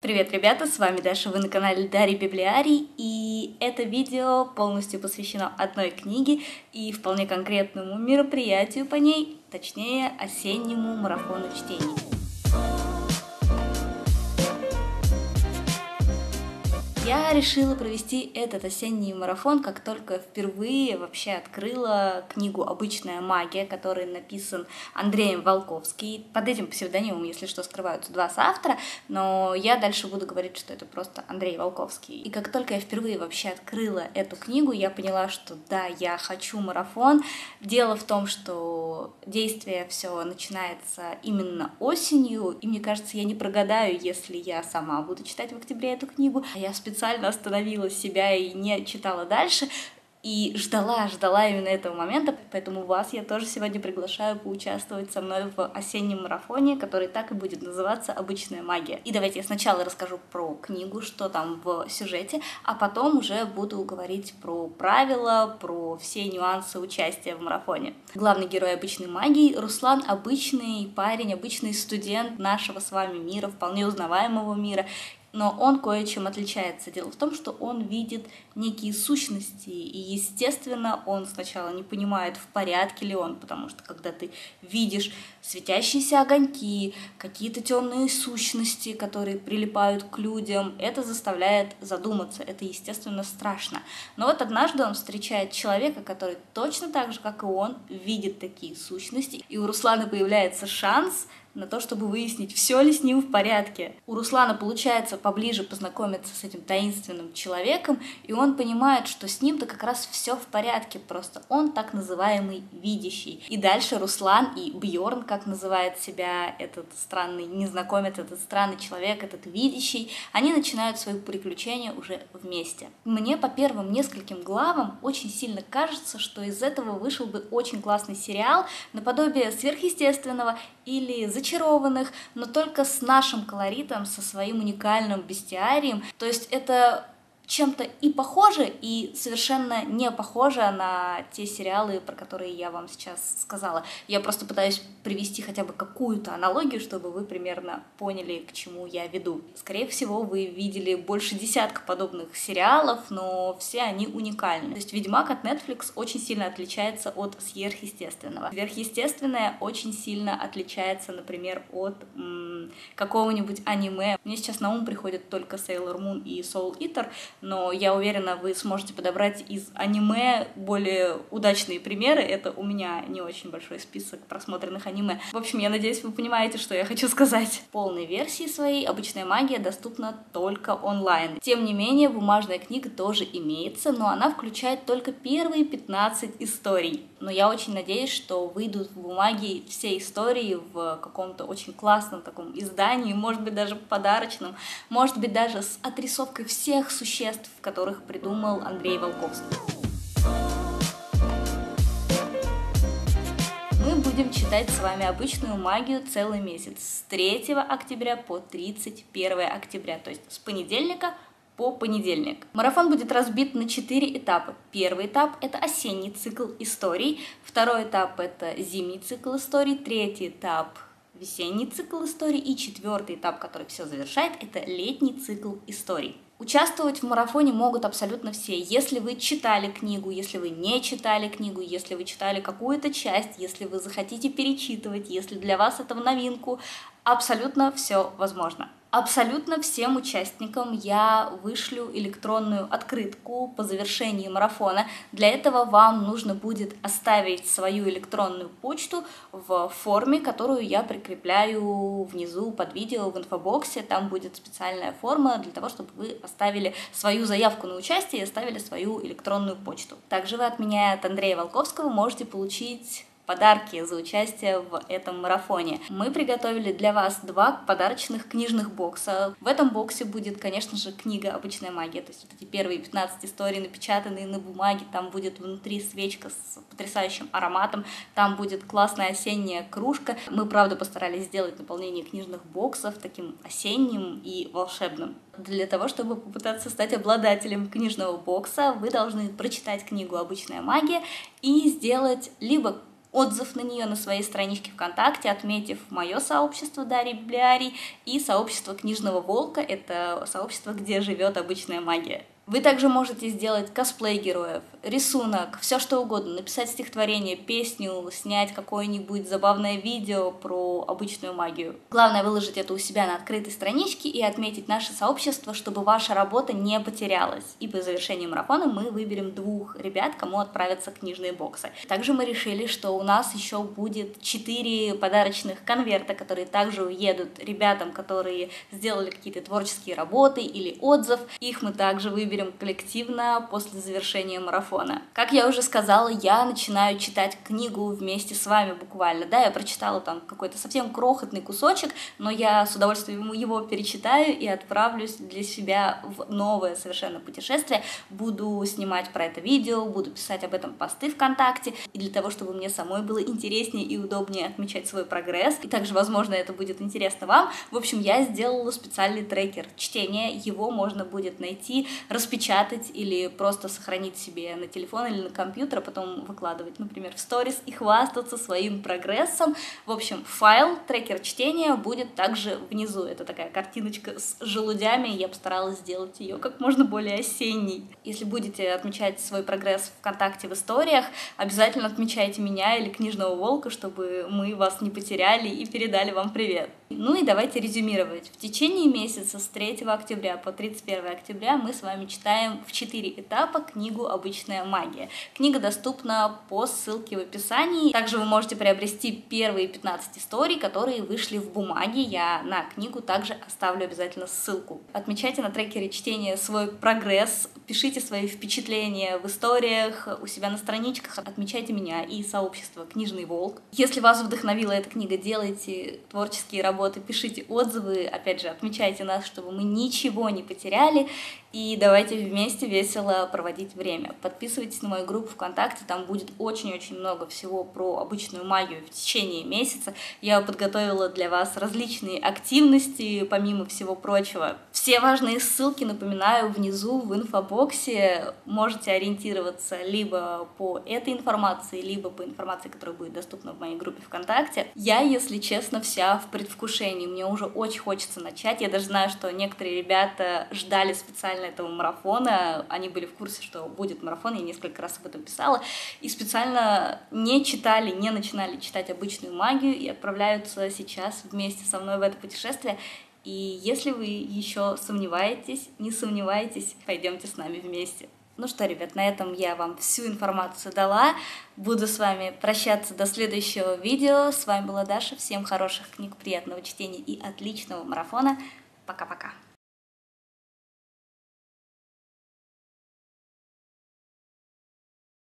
Привет, ребята, с вами Даша, вы на канале Дарья Библиарий, и это видео полностью посвящено одной книге и вполне конкретному мероприятию по ней, точнее, осеннему марафону чтений. Я решила провести этот осенний марафон, как только впервые вообще открыла книгу «Обычная магия», который написан Андреем Волковский. Под этим псевдонимом, если что, скрываются два соавтора, но я дальше буду говорить, что это просто Андрей Волковский. И как только я впервые вообще открыла эту книгу, я поняла, что да, я хочу марафон. Дело в том, что действие все начинается именно осенью, и мне кажется, я не прогадаю, если я сама буду читать в октябре эту книгу, я специально специально остановила себя и не читала дальше, и ждала, ждала именно этого момента, поэтому вас я тоже сегодня приглашаю поучаствовать со мной в осеннем марафоне, который так и будет называться «Обычная магия». И давайте я сначала расскажу про книгу, что там в сюжете, а потом уже буду говорить про правила, про все нюансы участия в марафоне. Главный герой «Обычной магии» Руслан — обычный парень, обычный студент нашего с вами мира, вполне узнаваемого мира, но он кое-чем отличается. Дело в том, что он видит некие сущности, и, естественно, он сначала не понимает, в порядке ли он, потому что когда ты видишь светящиеся огоньки, какие-то темные сущности, которые прилипают к людям, это заставляет задуматься, это, естественно, страшно. Но вот однажды он встречает человека, который точно так же, как и он, видит такие сущности, и у Руслана появляется шанс на то, чтобы выяснить, все ли с ним в порядке. У Руслана получается поближе познакомиться с этим таинственным человеком, и он понимает, что с ним-то как раз все в порядке, просто он так называемый видящий. И дальше Руслан и Бьорн, как называет себя этот странный незнакомец, этот странный человек, этот видящий, они начинают свои приключения уже вместе. Мне по первым нескольким главам очень сильно кажется, что из этого вышел бы очень классный сериал наподобие сверхъестественного или зачарованных, но только с нашим колоритом, со своим уникальным бестиарием. То есть это чем-то и похоже, и совершенно не похоже на те сериалы, про которые я вам сейчас сказала. Я просто пытаюсь привести хотя бы какую-то аналогию, чтобы вы примерно поняли, к чему я веду. Скорее всего, вы видели больше десятка подобных сериалов, но все они уникальны. То есть «Ведьмак» от Netflix очень сильно отличается от сверхъестественного. Сверхъестественное очень сильно отличается, например, от какого-нибудь аниме. Мне сейчас на ум приходят только Sailor Moon и Soul Eater, но я уверена, вы сможете подобрать из аниме более удачные примеры. Это у меня не очень большой список просмотренных аниме. В общем, я надеюсь, вы понимаете, что я хочу сказать. Полной версии своей «Обычная магия» доступна только онлайн. Тем не менее, бумажная книга тоже имеется, но она включает только первые 15 историй. Но я очень надеюсь, что выйдут в бумаге все истории в каком-то очень классном таком издании, может быть, даже подарочном, может быть, даже с отрисовкой всех существ существ, которых придумал Андрей Волковский. Мы будем читать с вами обычную магию целый месяц с 3 октября по 31 октября, то есть с понедельника по понедельник. Марафон будет разбит на четыре этапа. Первый этап – это осенний цикл историй, второй этап – это зимний цикл историй, третий этап – весенний цикл историй и четвертый этап, который все завершает, это летний цикл историй. Участвовать в марафоне могут абсолютно все. Если вы читали книгу, если вы не читали книгу, если вы читали какую-то часть, если вы захотите перечитывать, если для вас это в новинку, абсолютно все возможно. Абсолютно всем участникам я вышлю электронную открытку по завершении марафона. Для этого вам нужно будет оставить свою электронную почту в форме, которую я прикрепляю внизу под видео в инфобоксе. Там будет специальная форма для того, чтобы вы оставили свою заявку на участие и оставили свою электронную почту. Также вы от меня, от Андрея Волковского, можете получить подарки за участие в этом марафоне. Мы приготовили для вас два подарочных книжных бокса. В этом боксе будет, конечно же, книга «Обычная магия», то есть вот эти первые 15 историй, напечатанные на бумаге, там будет внутри свечка с потрясающим ароматом, там будет классная осенняя кружка. Мы, правда, постарались сделать наполнение книжных боксов таким осенним и волшебным. Для того, чтобы попытаться стать обладателем книжного бокса, вы должны прочитать книгу «Обычная магия» и сделать либо отзыв на нее на своей страничке ВКонтакте, отметив мое сообщество Дарьи Библиарий и сообщество Книжного Волка, это сообщество, где живет обычная магия. Вы также можете сделать косплей героев, рисунок, все что угодно, написать стихотворение, песню, снять какое-нибудь забавное видео про обычную магию. Главное выложить это у себя на открытой страничке и отметить наше сообщество, чтобы ваша работа не потерялась. И по завершении марафона мы выберем двух ребят, кому отправятся книжные боксы. Также мы решили, что у нас еще будет четыре подарочных конверта, которые также уедут ребятам, которые сделали какие-то творческие работы или отзыв. Их мы также выберем выберем коллективно после завершения марафона. Как я уже сказала, я начинаю читать книгу вместе с вами буквально. Да, я прочитала там какой-то совсем крохотный кусочек, но я с удовольствием его перечитаю и отправлюсь для себя в новое совершенно путешествие. Буду снимать про это видео, буду писать об этом посты ВКонтакте, и для того, чтобы мне самой было интереснее и удобнее отмечать свой прогресс, и также, возможно, это будет интересно вам. В общем, я сделала специальный трекер чтения, его можно будет найти, распечатать или просто сохранить себе на телефон или на компьютер, а потом выкладывать, например, в сторис и хвастаться своим прогрессом. В общем, файл, трекер чтения будет также внизу. Это такая картиночка с желудями, я постаралась сделать ее как можно более осенней. Если будете отмечать свой прогресс ВКонтакте в историях, обязательно отмечайте меня или Книжного Волка, чтобы мы вас не потеряли и передали вам привет. Ну и давайте резюмировать. В течение месяца с 3 октября по 31 октября мы с вами читаем в 4 этапа книгу «Обычная магия». Книга доступна по ссылке в описании. Также вы можете приобрести первые 15 историй, которые вышли в бумаге. Я на книгу также оставлю обязательно ссылку. Отмечайте на трекере чтения свой прогресс, пишите свои впечатления в историях, у себя на страничках, отмечайте меня и сообщество «Книжный волк». Если вас вдохновила эта книга, делайте творческие работы работы, пишите отзывы, опять же, отмечайте нас, чтобы мы ничего не потеряли, и давайте вместе весело проводить время. Подписывайтесь на мою группу ВКонтакте, там будет очень-очень много всего про обычную магию в течение месяца. Я подготовила для вас различные активности, помимо всего прочего. Все важные ссылки, напоминаю, внизу в инфобоксе. Можете ориентироваться либо по этой информации, либо по информации, которая будет доступна в моей группе ВКонтакте. Я, если честно, вся в предвкушении. Мне уже очень хочется начать. Я даже знаю, что некоторые ребята ждали специально специально этого марафона, они были в курсе, что будет марафон, я несколько раз об этом писала, и специально не читали, не начинали читать обычную магию и отправляются сейчас вместе со мной в это путешествие. И если вы еще сомневаетесь, не сомневайтесь, пойдемте с нами вместе. Ну что, ребят, на этом я вам всю информацию дала. Буду с вами прощаться до следующего видео. С вами была Даша. Всем хороших книг, приятного чтения и отличного марафона. Пока-пока.